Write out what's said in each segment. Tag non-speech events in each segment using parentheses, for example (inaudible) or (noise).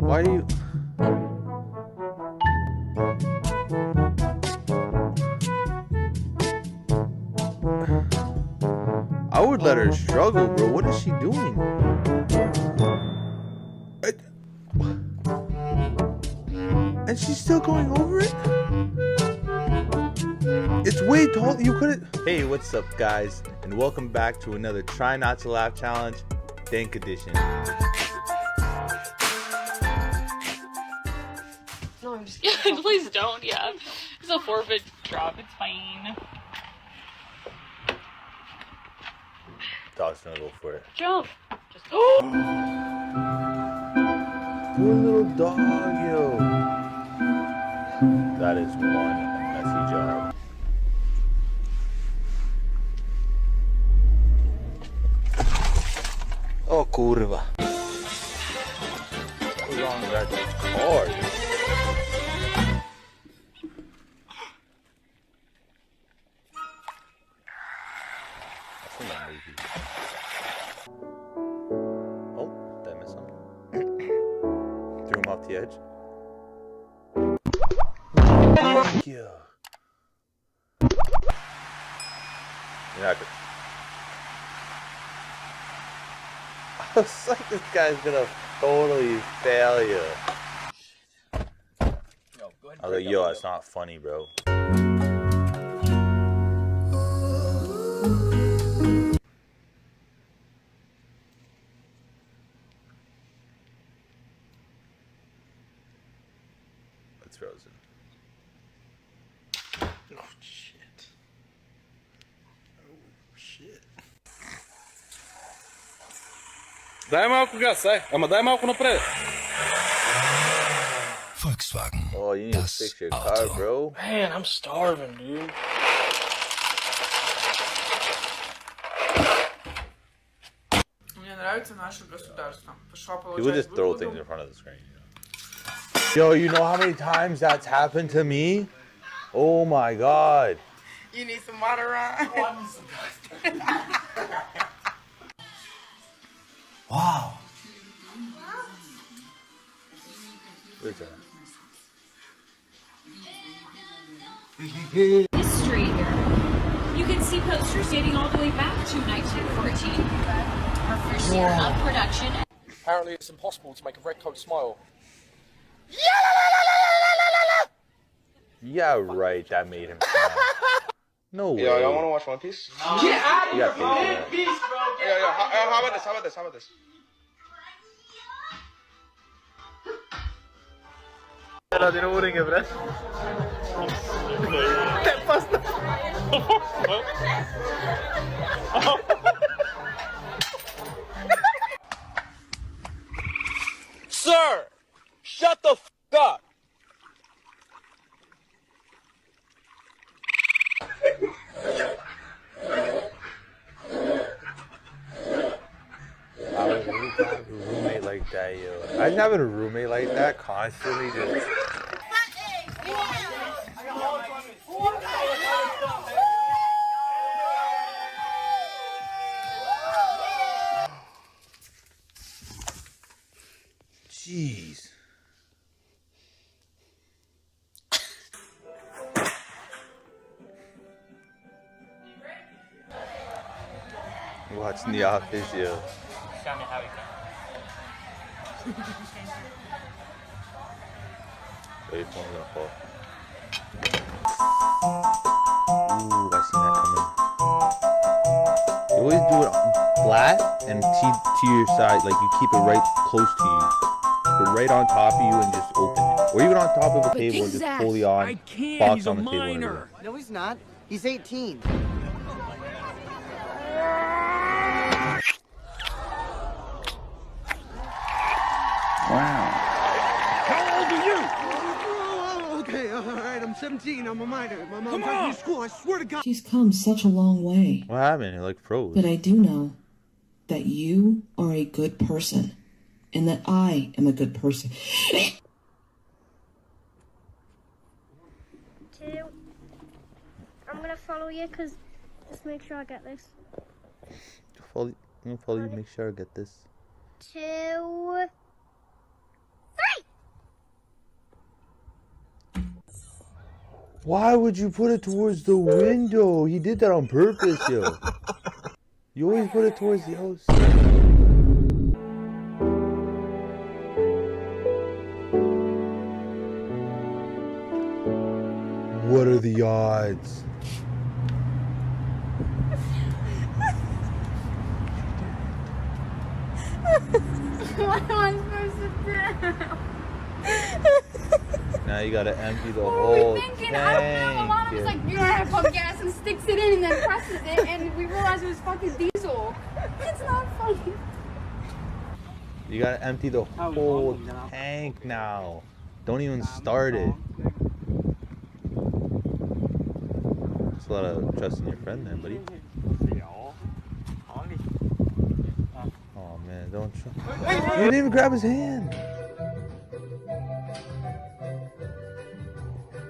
Why do you? I would let her struggle, bro. What is she doing? And she's still going over it? It's way. You couldn't. Hey, what's up, guys? And welcome back to another Try Not to Laugh Challenge, Dank Edition. No, I'm just (laughs) kidding. Please don't. Yeah. It's a forfeit drop. It's fine. Dog's gonna go for it. Jump. Just (gasps) Poor little dog, yo. That is one messy job. Oh, curva. What's that car? That's from that movie. Oh, did I miss something? Threw him off the edge. Thank you. You're not good. Was like, this guy's gonna totally fail you. I was like, yo, it's not funny, bro. It's frozen. Oh shit. Oh shit. Daj malko gas, aj. Ama daj malko napred. Volkswagen. Oh, you need to Das fix your Auto. car, bro. Man, I'm starving, dude. Мне нравится наше государство. Пошла He получать would just throw выплату. things in front of the screen. You know? Yo, you know how many times that's happened to me? Oh my god. You need some water on. (laughs) Wow. What is that? history here. You can see posters dating all the way back to 1914. Our first year of production. Apparently it's impossible to make a red coat smile. Yeah, right. That made him. smile. No way. Yo, y'all want to watch One Piece? You got paid for that. Yo, yo, how, how about this? How about this? How about this? Sir! Shut the f up! I would really have a roommate like that, yo. I having a roommate like that constantly just. Jeez. Watching The Office, yo. Show me how we can. Wait, phone's. Ooh, I seen that coming. You always do it flat and to, to your side, like you keep it right close to you. Keep it right on top of you and just open it. Or even on top of a table and just pull the on box on the table. and everything. No, he's not. He's 18. Oh, okay, all right. I'm 17. I'm a minor. My mom took me to school. I swear to God. She's come such a long way. What happened? It like froze. But I do know that you are a good person and that I am a good person. two. I'm gonna gonna follow you because just make sure I get this. Follow, follow you. Make sure I get this. Two, Why would you put it towards the window? He did that on purpose, yo. You always put it towards the outside. What are the odds? what am I supposed to do? Now you gotta empty the whole were we thinking? I don't know. Was tank. like, you know how to pump gas and sticks it in and then presses it, and we realized it was fucking diesel. It's not funny. You gotta empty the whole tank now. Don't even start it. That's a lot of trust in your friend, then, buddy. Oh man, don't trust. You didn't even grab his hand.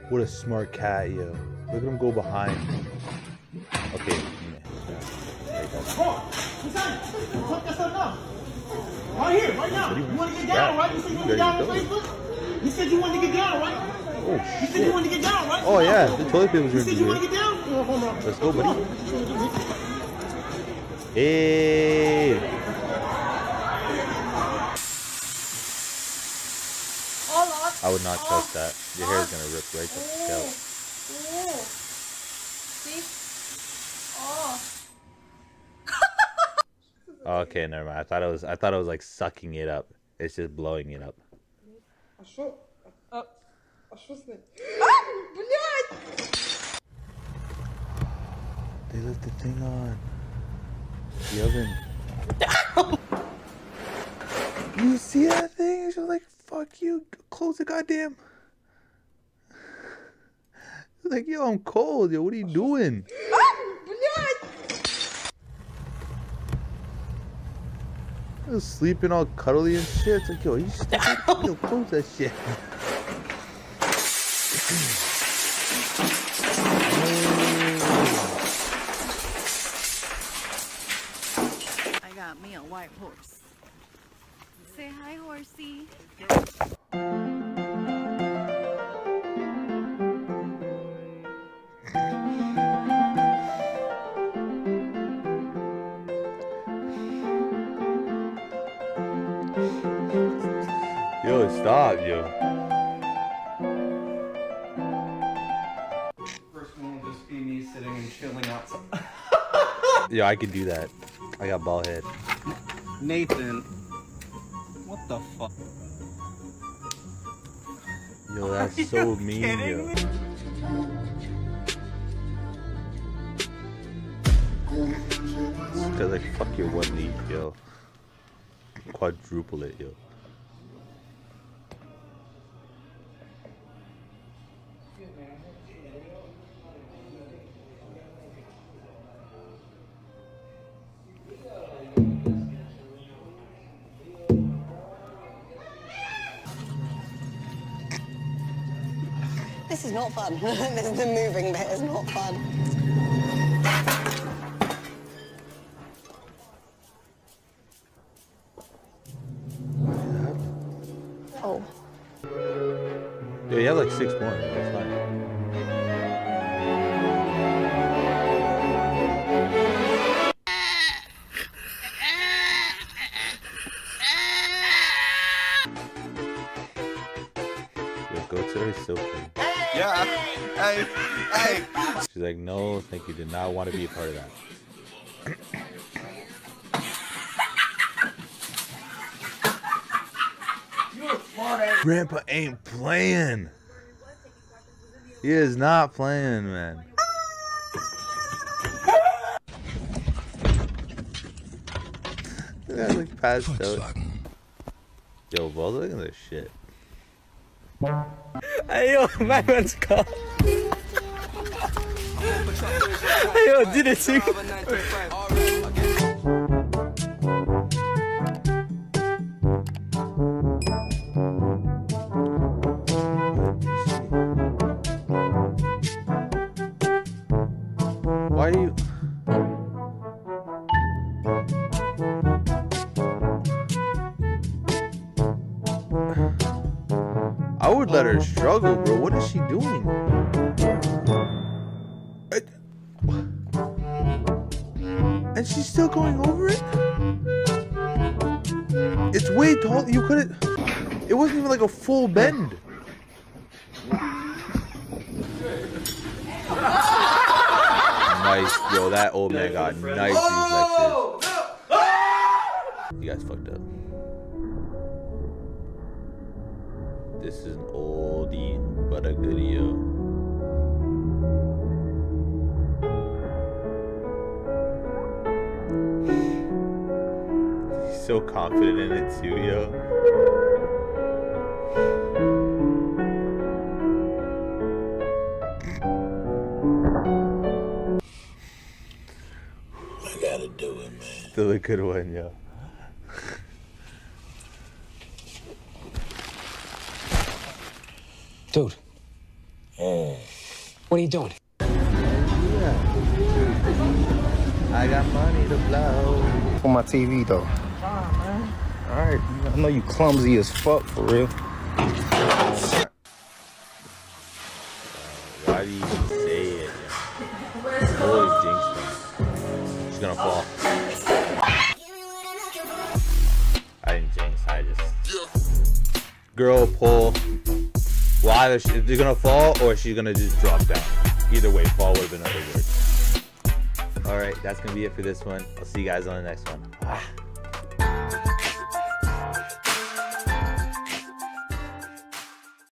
What a smart cat, yo. Look at him go behind. Okay. Right here, right now. You want to get down, right? You said you want to get down on Facebook? You said you wanted to get down, right? Oh, You said you wanted to get down, right? Oh yeah, the toilet paper's gonna said be you want to get down? Let's go, buddy. Hey. I would not trust that. Your hair is going to rip right the scalp. out. Okay, never mind. I thought it was. I thought it was like sucking it up. It's just blowing it up. Oh. They left the thing on. The oven. (laughs) you see that thing? She's like, fuck you. Close the goddamn. (laughs) Like, yo, I'm cold, yo. What are you doing? (laughs) I was sleeping all cuddly and shit. It's like, yo, you (laughs) stupid. yo, close that shit. I got me a white horse. Say hi, horsey. Yo, stop, yo. First one will just be me sitting and chilling outside. (laughs) Yo, I could do that. I got ball head. Nathan, what the fuck? Yo, that's (laughs) so mean, yo. Cause I fuck your one knee, yo. Quadruple it, yo. This is not fun. (laughs) this is the moving bit is not fun. Oh. Yeah, you have like six more. That's fine. Yo, goats are so funny. Yeah. Hey. Hey. She's like, no, thank you. Did not want to be a part of that. Grandpa ain't playing. He is not playing, man. That like passed out. Yo, Buzz, look at this shit. Hey yo, my man's call. Hey yo, did it too. Why are you? I would let her struggle, bro. What is she doing? She's still going over it? It's way tall. You couldn't. It wasn't even like a full bend. nice, yo. That old man got nice reflexes. You guys fucked up. This is an oldie but a goodie, yo. So confident in it too, yo. I gotta do it, man. Still a good one, yo. Dude. What are you doing? I got money to blow. On my TV though. Alright, I know you clumsy as fuck for real. Why do you even say it? Always jinx. She's gonna fall. I didn't jinx. I just girl pull. Well, either she, they're gonna fall or she's gonna just drop down. Either way, fall would have been other words. All right, that's gonna be it for this one. I'll see you guys on the next one. Ah.